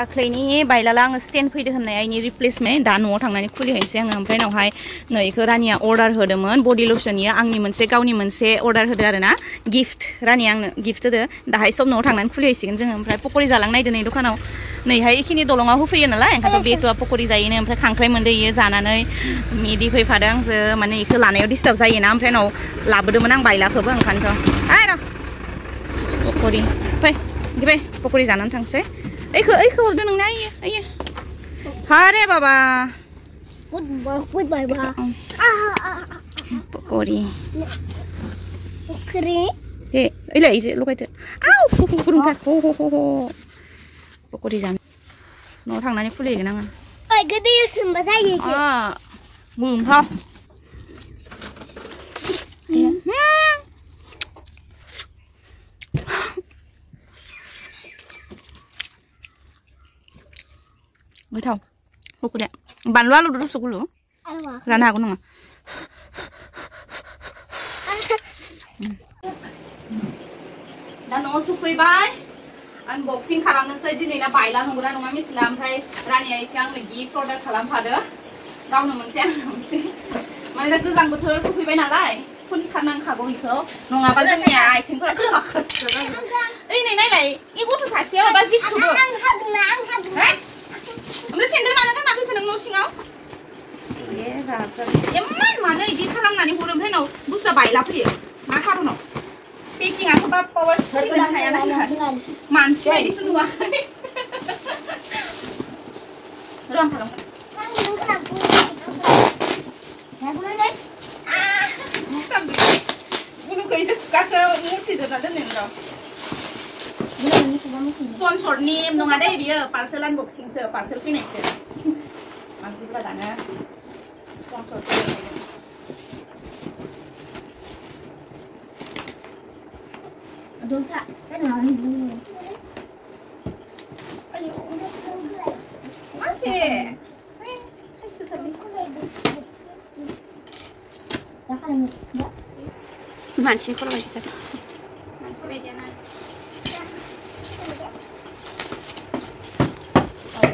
दाख्लैनि बायलाला आङो स्टेन्ड फैदो होननाय आइनि रिप्लेसमेन्ट दा न'आव थांनानै खुलिहैनोसै आङो ओमफ्राय उनावहाय नै इखो रानिया अर्डार होदोंमोन बडि लसननिया आंनि मोनसे गावनि मोनसे अर्डार होदो आरो ना गिफ्ट रानिया आंनो गिफ्ट होदो दाहाय सब न'आव थांनानै खुलिहैसिगोन जोङो ओमफ्राय पकरि जालां नायदो नै दखानाव नैहाय इखिनि दलङाव होफैयो नालाय ओंखायनोथ' बेथ'आ पकरि जायोनो ओमफ्राय खांख्राइ मोनदो इयो जानानै मिदि फैफादों आंजो माने इखो लानायाव डिस्टार्ब जायोना ओमफ्राय उनाव लाबोदोंमोन आं बायलाखौबो ओंखायनोथ' आय र' पकरि फै फै पकरि जानानै थांसै ấy khử ấy khử bên đường này ấy hả đấy bà bà. Quýt bà quýt bà bà. À, à, à. Bộ cô đi. Kri thế ấy lại gì? Lúc ấy thế. Ao phun phun phun thật hô hô hô hô. Bộ cô đi dám. Nó thằng này nó phun liền cái nào mà. Ấy cái đi xem bà thấy gì kì bùm không? गोथाव पकरिया बानलु आलु रसगुल्लु Ano ba? जानो हागौ नङा दा न'आव सफैबाय आनबक्सिं खालामनोसै दिनैना बायला नंगौना नङा मिथिला ओमफ्राय रानिया इखो आंनो गिफ्ट अर्डार खालामफादो गावनो मोनसे आंनो मोनसे माने दा गोजां बोथोर सफैबाय नालाय फुनथारनांखागौ इखौ नङाबा जोंनिया आथिंफोरा खोमाखोसो ओइ नै नायलाय इ गथ' सासेया माबा जिखौबो Ang hag na, ang hag na. है ओमफ्राय सेन्देल मानो गानना फैखो नों न' सिङाव ए जाजाबाय इमान मानो इदि खालामनानै हरो ओमफ्राय उनाव बुस्थुआ बायला फैयो मा खारनाव पेकिंआथ' बा पावा फैनो हायाना मानसि बायदिसो नुवाखै र' आं खालामगोन गुलुखौ एसे खुगाखौ मुथिजोबना दोनदों र' स्पन्सरनि नङा दे बियो पार्सेल आनबक्सिंसो पार्सेल फैनायसो मानसिफ्रा दानो sponsor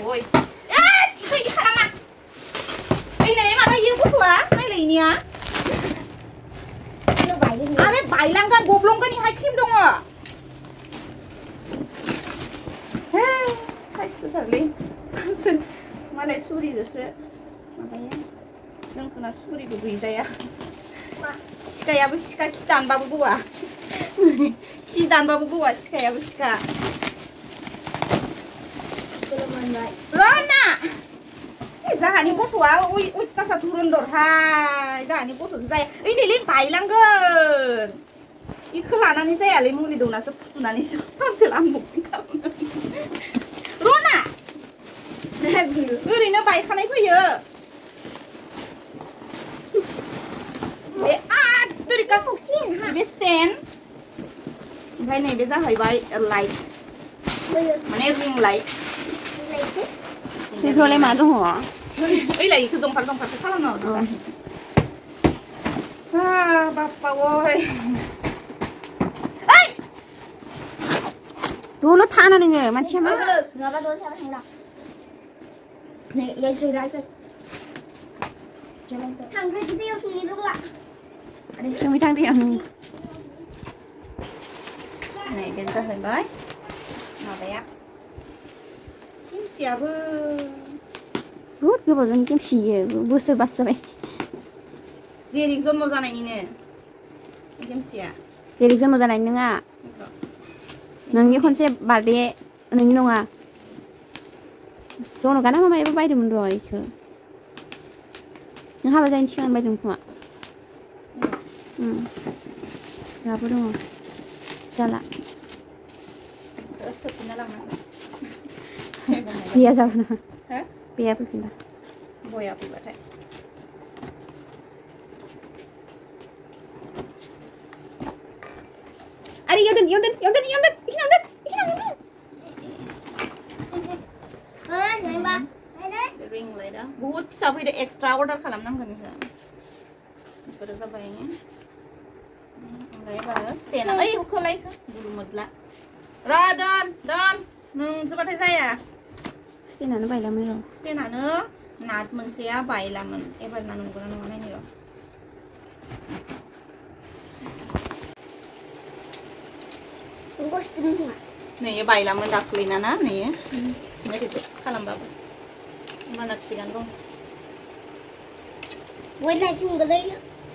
rồi à, chị Thủy khả năng à. Đây này mà đây yêu quốc quá Đây suri ya bu Rona. Eh, zaha ni butuh ah. Ui, ui, kita satu rundor. Hai, zaha ni butuh saya. Ini link pailang ke? Iku lanani saya le muni dona seputu nani parcel amuk sih kamu. Rona. Uri ni baik kan itu ya. Eh, ah, tu dia kau kucing ha. Best ten. Ini ni biasa hai baik light. Mana ring light. बेफोरावलाय मा दङ ओइलाय इखौ जंफार जंफारसो खालामना हरदों बाप्पा ओइ ओइ दल' थाना नोङो मानसिया मा Tangkay kita yung sunilo ka. जों थांदों आं नैबे जाहैबाय माबाया किमसियाबो बुहुद गोबावजों गेमसियो बोसोर बास जाबाय जेरिक जन्म जानायनिनो किमसिया जेरै जन्म जानाय नोङा नोंनि खनसे बार्थडे नोंनि नङा जन'गा ना माबायाबो बायदोंमोन र' इखो नों हाबा जायैनि सिगां बायदोंमोन खोमा दाबो दङ जाला सोफिनना लांनांगौ पिया जा बना है? पिया पे पिंदा बोया पे बैठा अरे योदन योदन योदन योदन इतना अंदर इतना अंदर रिं लाइटा बहुत फिसा फैदो एक्सट्रा अर्डार खालामनांगोन जों बेफोरो जाबाय ओमफ्राय बारो स्टेना ओइ गुरु मोदला र' दोन दोन नोंजोबाथाय स्टेनानो बायलांबाय र' स्टेनानो नाट मोनसेया बायलामोन एबारना नंगौना नङा नायनि र' नैयो बायलामोन दाख्लैना ना नैयो ओरैजे खालामबाबो होमबाना थिगानो दं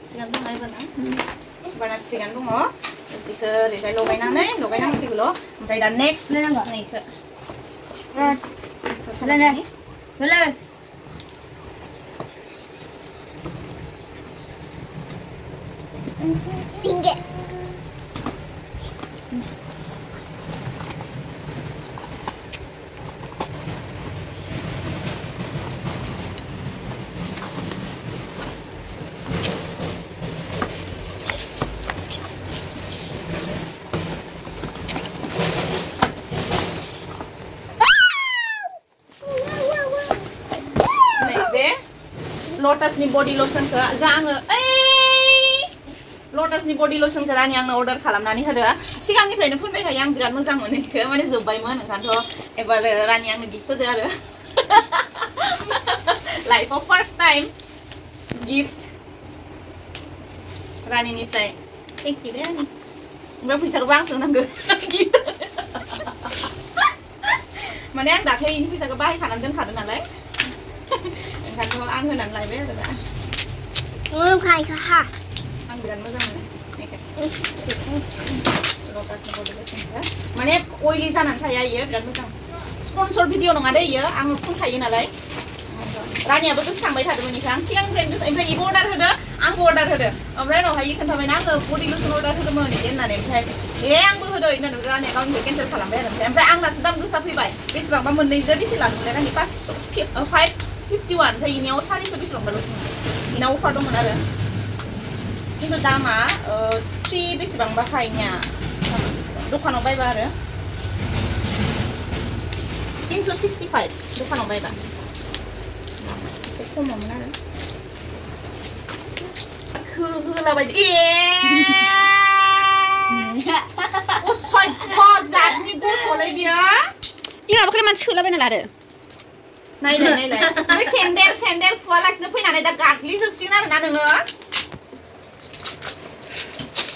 थिगानो दङ एबारना एबारना थिगानो दङ जिखौ ओरैजाय लगायनानै लगायनांसिगौल' ओमफ्राय दा नेक्स्ट नैखौ Wala na. Wala. Pinggit. लटासनि बडि लसनखौ जा आङो ओइ लटासनि बडि लसनखौ रानि आंनो अर्डार खालामनानै होदो सिगांनिफ्रायनो फुनबाय थायो आं बिराद मोजां मोनो बेखौ माने जोब्बायमोन ओंखायनोथ' एबार रानि आंनो गिफ्ट होदो आरो लाइफआव फार्स्ट टाइम गिफ्ट रानिनिफ्राय थेंक इउ दे रानि ओमफ्राय फैसाखौबो आंसो नांगौ माने आं दाख्लै इनि फैसाखौ बाहायखानानै दोनखादों नालाय thằng ăn hơi nặng lại bé rồi đã không khai khai ha ăn biển mới ra mình মানে অইলি जानानै थाया इयो बिराद मोजां स्पन्सर भिडिअ नङा दे इयो आङो फुनखायो नालाय रानियाबो गोसोखांबाय थादोंमोन इखो आं सिगांनिफ्रायनो गोसो ओमफ्राय इबो अर्डार होदो आंबो अर्डार होदो ओमफ्राय उनावहाय इयो खोन्थाबायना आङो बडि लसन अर्डार होदोंमोन इदि होननानै ओमफ्राय ए आंबो होदो होननानै रानिया गावनिखौ केन्सेल खालामबाय आरो ओमफ्राय आंनासो दाम गोसा फैबाय बेसेबांबा मोननैजो बेसे लागोनलाय रानि पास फाइभ फिफ्टि वान ओमफ्राय इनियाव सारिस' बेसेबांबाल'सो इना अफार दंमोन आरो खिन्थु दामा थ्रि बेसेबांबा खायनिया दखानाव बायबा आरो तिनस' सिक्सटि फाइभ दखानाव बायबा दामा एसे खमावमोन आरो हो- होलाबायदो ए असभ्य जातनि गथ'लै बियो इ माबाखौलाय मानसि सोलाबायना लादो नायलाय नायलाय ओमफ्राय सेन्देल सेन्देल फुवालासिनो फैनानै दा गाग्लिजोबसिगोन आरोना नोङो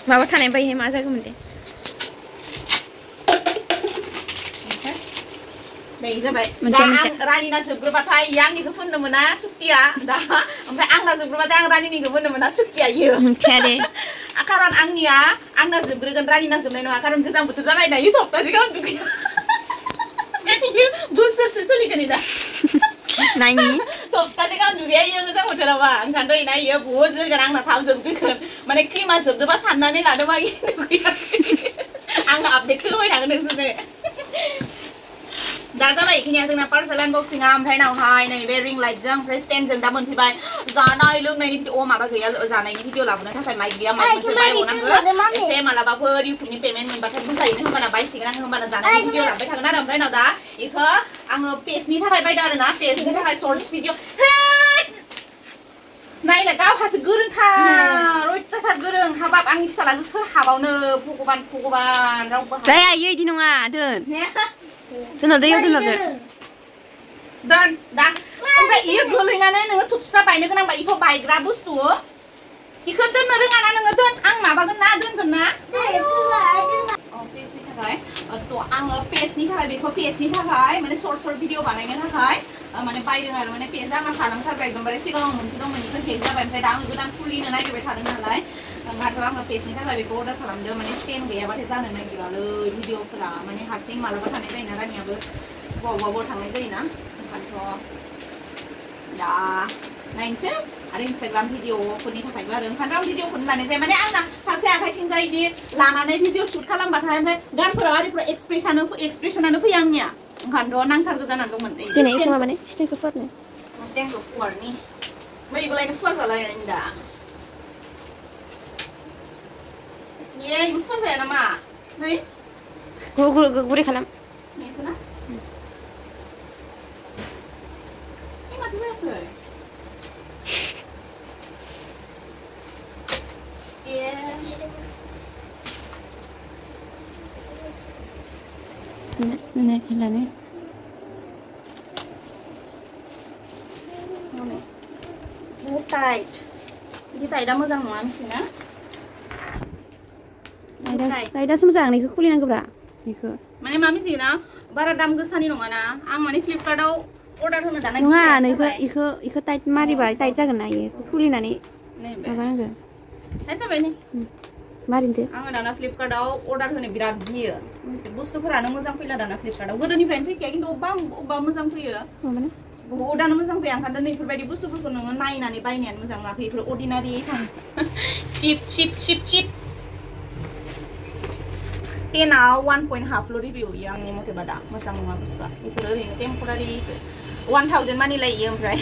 माबा थानाय बायहाय मा जागौमोन दे नै जाबाय मोनसे दा मोनसे। आं रानिना जोबग्रोबाथाय इयो आंनिखौ फोननो मोना सुक्तिया दा ओमफ्राय आंना जोबग्रोबाथाय आं रानिनिखौ फोननो मोना सुक्तिया इयो मोनखाया दे खारन आंनिया आंना जोबग्रोगोन रानिना जोबनाय नङा खारन गोजां बोथोर जाबाय ना इयो सप्तासे गाहाम दुगैया इयो बोसोरसे सोलिगोन दा 나이 니? so 따지가 누구야 이런 거 자꾸 들어 봐. 안간 거 이나 이거 보즈 그랑 나 다음 점그 그. 만에 크림 안 섭도 봐 산나니 라도 막이 누구 야. 안가 앞에 끄고 이랑 그랬었는 데. จ้าไปขี้เนี้ซึ่งนะปันสลันบอกสิงามไทยนาวไฮในเบริงไลท์จังเพรสเตนจังดับเบิลพี่ใบจ้าน้อยลืมในนี้พี่โอมาบ้างคือยาจ้าในนี้พี่โอหลับนะถ้าใครมาอีกเดียวมาคุณจะไปโอนั่งเออเซมาละบ้าเพื่อยูทูบนี่เป็นเมนมันบัตรที่ใส่นี่ทำมันอะไรสิงนั่งทำมันจ้าในพี่โอหลับไปทางหน้าดำไทยนาวด้าอีกเหรออังเออเพจนี้ถ้าใครไปได้นะเพจนี้ถ้าใครโซนวิดีโอเฮ้ยในแหละก้าวพัสกุรึงค่ะรู้ตัดสัตว์กุรค่ะแบบอังนี้พิศาจะเชื่อหาเบาเนอผู้กบันผู้กบันเราใจอายุดีนุ่งอะเดิน Tuna dayo, tuna dayo. Dan, dan. Ombra iya gulingan na nungo tupsa bay na kanang bay ipo bay grabus tu. Iko don na ringan na nungo don ang mabagan na don ko na. Oh, paste ni kakay. To ang paste ni kakay, biko paste ni kakay. Mane short short video banay nga kakay. Mane bay ringan, mane paste na kalang sar bay gumbar sigaw, mun sigaw mun iko kaya bay. Mane dang gudang puli na na kaya bay kalang na lay. माने बायदों आरो माने पेजआ आंना थालांथारबाय एकदमबारे सिगाङाव मोनसे दंमोन इखौ हेक जाबाय ओमफ्राय दा आं गोदान खुलिनो नागिरबाय थादों नालाय ओंखायनोथ' आङो पेजनि थाखाय बेखौ अर्डार खालामदों माने स्टेन गैयाबाथाय जानो नागिरालै भिडिअफोरा माने हारसिं मालाबा थानाय जायोना रानियाबो बबावबा बबावबा थांनाय जायोना ओंखायनोथ' दा नायनोसै आरो इन्सटाग्राम भिडिअफोरनि थाखायबो आरो ओंखायनो आं भिडिअखौनो लानाय जायो माने आंना फारसे आखाइथिंजाय इदि लानानै भिडिअ शुट खालामबाथाय ओमफ्राय गानफोराव आरिफोराव एक्सप्रेसनानो एक्सप्रेसनानो फैया आंनिया ओंखायनोथ' नांथारगौ जानानै दंमोन दिनै एखौ माबानो स्टेनखौ फुवारनो Stengel fuarni. May iba lang बेखौ जाया नामा नै गुरै खालाम बेखौ ना माथो जायाखै Ne hele ne? Bu ne? Bu tight. Bu tight ama zaman mısın ha? मोजां नङा मिथिना दाइदासो मोजां नैखौ खुलिनांगौब्रा बेखौ माने मा मिथियो ना बारा दाम गोसानि नङाना आं माने फ्लिपकार्टआव अर्डार होनो दाना नङा गिनायानो नैखौ जाबाय। इखौ इखौ टाइट मारिबा टाइट जागोन ना इयो खुलिनानै नैबे माबानांगौ टाइट जाबाय नै मारिनोसै आङो दाना फ्लिपकार्टआव अर्डार होनो बिराद गियो बुस्थुफोरानो मोजां फैला दाना फ्लिपकार्टआव गोदोनिफ्रायनो फैखाया खिन्थु अबेबा अबेबा मोजां फैयो माबाना बहुदानो मोजां फैया ओंखायनो नैफोरबायदि बुस्थुफोरखौ नोङो नायनानै बायनायानो मोजां नुवाखै before ordinary chip chip chip chip टेनाव वान पइन्ट हाफल' रिभिउ होयो आंनि मथेबा दा मोजां नङा बुस्थुआ बेफोर ओरैनो टेम्परारिसो वान थावजेन्ड मानि लायो ओमफ्राय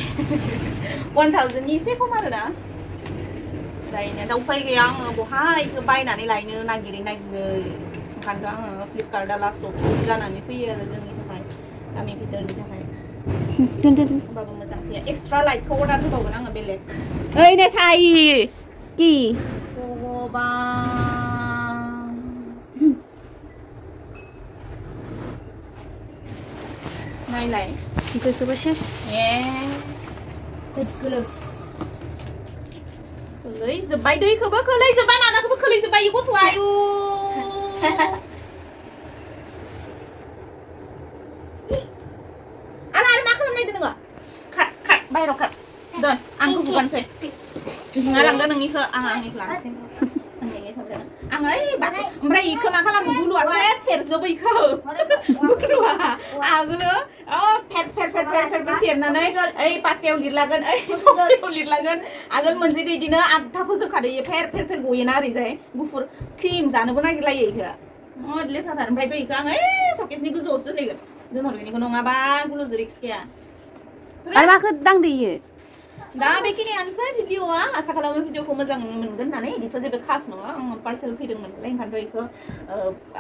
वान थावजेन्डनि एसे खम आरो ना ओमफ्रायनो दा उपाय गैया आङो बहाय बायनानै लायनो नागिरै नागिरै ओंखायनोथ' आङो फ्लिपकार्टआ लास्ट अपसन जानानै फैयो आरो जोंनि थाखाय गामि भितरनि थाखाय दोन दोन दोन होमबाबो मोजां फैया एक्सट्रा लाइटखौ अर्डार होबावगोन आङो बेलेग ओइ ने साइ कि भगबान नायलाय बेखौबो सेस ए खोलैजोब्बाय दैखौबो खोलैजोब्बाय माबाखौबो खोलैजोब्बाय इ गथ'आ आयु आरो आरो मा खालामनायदो नोङो खाट खाट बाहेराव खाट दोन आंखौ बुगानोसै नोंहा लांदो नोंनिखौ आं आंनिखौ लानोसै आंनि nang ấy mày ý cơ mà khá là một gulu à sẽ xẹt giờ bây khờ gulu à à gulu ờ phẹt phẹt phẹt phẹt phẹt xẹt nè này. Ấy bắt kêu lịt là gần ấy xong kêu lịt là gần. À gần mình sẽ đi đi nữa. À tháp phun sập khả đấy phẹt phẹt phẹt gùi nà rồi dễ gufur cream giá nó bữa nay cái này kìa. Ờ lấy thằng thằng mày bây cơ ấy xong cái này cứ rối xuống gần đừng nói cái này có nông à ba gulu rồi kìa. Anh ba cứ đang đi दा बेखिनियानोसै भिडिअआ आसा खालामो भिडिअखौ मोजां मोनगोन होननानै बिदिथ' जेबो खास नङा आं पार्सेल फैदोंमोन नालाय ओंखायनोथ' बेखौ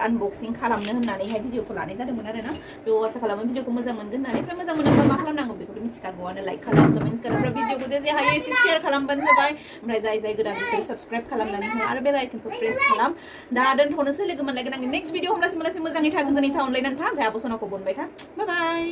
आनबक्सिं खालामनो होननानैहाय भिडिअखौ लानाय जादोंमोन आरो ना थ' आसा खालामो भिडिअखौ मोजां मोनगोन होननानै ओमफ्राय मोजां मोनोबा मा खालामनांगौ बेखौथ' मिथिखागौआनो लाइक खालाम कमेन्ट्स खालाम ओमफ्राय भिडिअखौ जे जे हायो एसे शेयार खालामबानो जाबाय ओमफ्राय जाय जाय गोदान बिसोर साबस्क्राइब खालामनानै हो आरो बेल आइकनखौ प्रेस खालाम दा दोनथ'नोसै लोगो मोनलायगोन आंनि नेक्स्ट भिडिअ होमब्लासो मोजाङै था गोजोनै था अनलायनानै था ओमफ्राय आब' सनाखौ बनबाय था बाय बाय